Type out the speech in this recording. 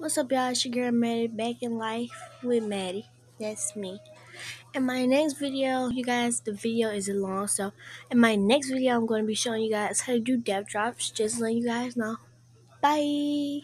What's up, y'all? It's your girl Maddie back in life with Maddie. That's me. In my next video, you guys, the video is long, so in my next video, I'm going to be showing you guys how to do dev drops. Just letting you guys know. Bye.